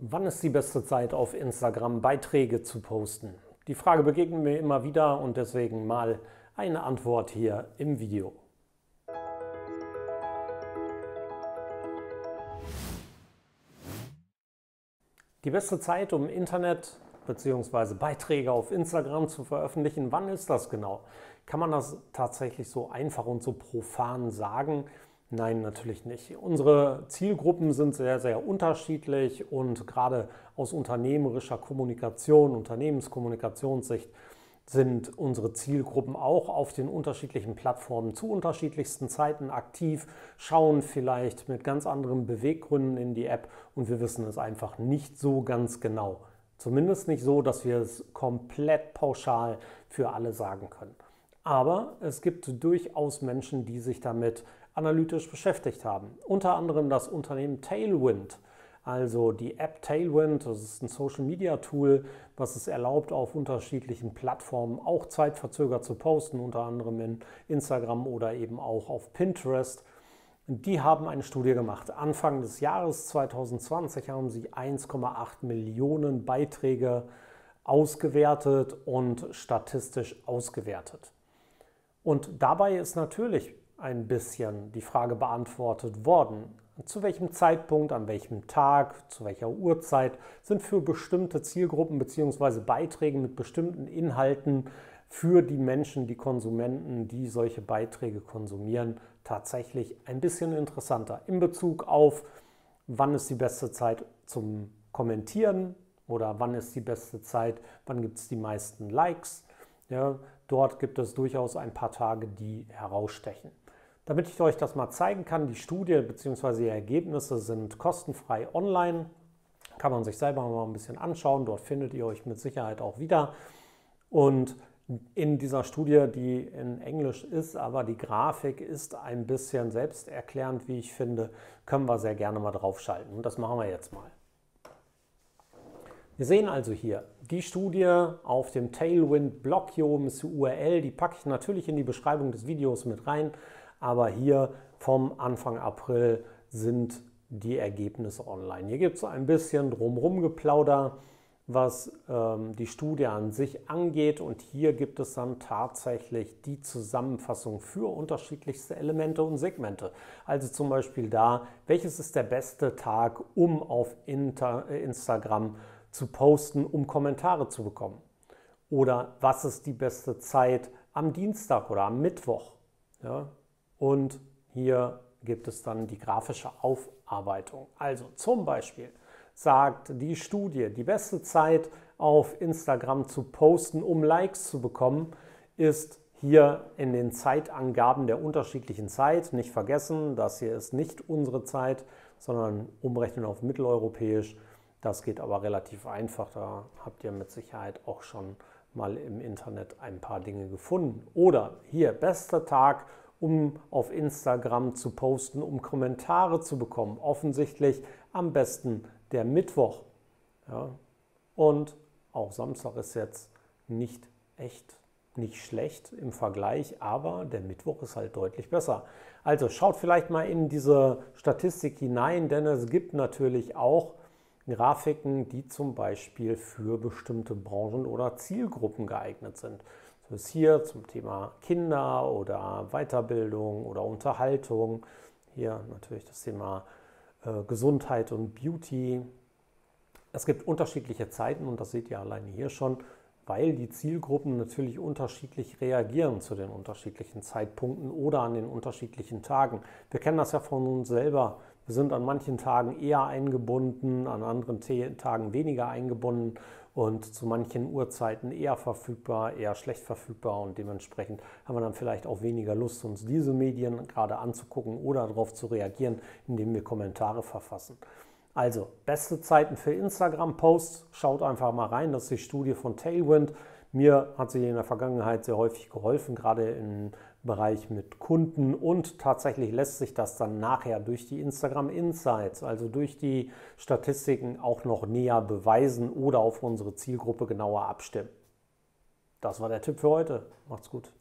Wann ist die beste Zeit auf Instagram Beiträge zu posten? Die Frage begegnet mir immer wieder und deswegen mal eine Antwort hier im Video. Die beste Zeit, um Internet bzw. Beiträge auf Instagram zu veröffentlichen, wann ist das genau? Kann man das tatsächlich so einfach und so profan sagen? Nein, natürlich nicht. Unsere Zielgruppen sind sehr, sehr unterschiedlich und gerade aus unternehmerischer Kommunikation, Unternehmenskommunikationssicht sind unsere Zielgruppen auch auf den unterschiedlichen Plattformen zu unterschiedlichsten Zeiten aktiv, schauen vielleicht mit ganz anderen Beweggründen in die App und wir wissen es einfach nicht so ganz genau. Zumindest nicht so, dass wir es komplett pauschal für alle sagen können. Aber es gibt durchaus Menschen, die sich damit analytisch beschäftigt haben. Unter anderem das Unternehmen Tailwind. Also die App Tailwind, das ist ein Social Media Tool, was es erlaubt, auf unterschiedlichen Plattformen auch zeitverzögert zu posten, unter anderem in Instagram oder eben auch auf Pinterest. Die haben eine Studie gemacht. Anfang des Jahres 2020 haben sie 1,8 Millionen Beiträge ausgewertet und statistisch ausgewertet. Und dabei ist natürlich ein bisschen die Frage beantwortet worden. Zu welchem Zeitpunkt, an welchem Tag, zu welcher Uhrzeit sind für bestimmte Zielgruppen bzw. Beiträge mit bestimmten Inhalten für die Menschen, die Konsumenten, die solche Beiträge konsumieren, tatsächlich ein bisschen interessanter in Bezug auf, wann ist die beste Zeit zum Kommentieren oder wann ist die beste Zeit, wann gibt es die meisten Likes. Ja, dort gibt es durchaus ein paar Tage, die herausstechen. Damit ich euch das mal zeigen kann, die Studie bzw. die Ergebnisse sind kostenfrei online. Kann man sich selber mal ein bisschen anschauen. Dort findet ihr euch mit Sicherheit auch wieder. Und in dieser Studie, die in Englisch ist, aber die Grafik ist ein bisschen selbsterklärend, wie ich finde, können wir sehr gerne mal draufschalten. Und das machen wir jetzt mal. Wir sehen also hier die Studie auf dem Tailwind Blog. Hier oben ist die URL, die packe ich natürlich in die Beschreibung des Videos mit rein aber hier vom Anfang April sind die Ergebnisse online. Hier gibt es ein bisschen drumherum geplauder, was ähm, die Studie an sich angeht und hier gibt es dann tatsächlich die Zusammenfassung für unterschiedlichste Elemente und Segmente. Also zum Beispiel da, welches ist der beste Tag, um auf Inter äh, Instagram zu posten, um Kommentare zu bekommen? Oder was ist die beste Zeit am Dienstag oder am Mittwoch? Ja, und hier gibt es dann die grafische Aufarbeitung. Also zum Beispiel sagt die Studie, die beste Zeit auf Instagram zu posten, um Likes zu bekommen, ist hier in den Zeitangaben der unterschiedlichen Zeit. Nicht vergessen, das hier ist nicht unsere Zeit, sondern umrechnen auf mitteleuropäisch. Das geht aber relativ einfach. Da habt ihr mit Sicherheit auch schon mal im Internet ein paar Dinge gefunden. Oder hier, bester Tag, um auf Instagram zu posten, um Kommentare zu bekommen. Offensichtlich am besten der Mittwoch. Ja. Und auch Samstag ist jetzt nicht echt nicht schlecht im Vergleich, aber der Mittwoch ist halt deutlich besser. Also schaut vielleicht mal in diese Statistik hinein, denn es gibt natürlich auch Grafiken, die zum Beispiel für bestimmte Branchen oder Zielgruppen geeignet sind. Ist hier zum Thema Kinder oder Weiterbildung oder Unterhaltung. Hier natürlich das Thema äh, Gesundheit und Beauty. Es gibt unterschiedliche Zeiten und das seht ihr alleine hier schon, weil die Zielgruppen natürlich unterschiedlich reagieren zu den unterschiedlichen Zeitpunkten oder an den unterschiedlichen Tagen. Wir kennen das ja von uns selber. Wir sind an manchen Tagen eher eingebunden, an anderen Tagen weniger eingebunden und zu manchen Uhrzeiten eher verfügbar, eher schlecht verfügbar und dementsprechend haben wir dann vielleicht auch weniger Lust, uns diese Medien gerade anzugucken oder darauf zu reagieren, indem wir Kommentare verfassen. Also, beste Zeiten für Instagram-Posts, schaut einfach mal rein, das ist die Studie von Tailwind. Mir hat sie in der Vergangenheit sehr häufig geholfen, gerade im Bereich mit Kunden und tatsächlich lässt sich das dann nachher durch die Instagram Insights, also durch die Statistiken auch noch näher beweisen oder auf unsere Zielgruppe genauer abstimmen. Das war der Tipp für heute. Macht's gut.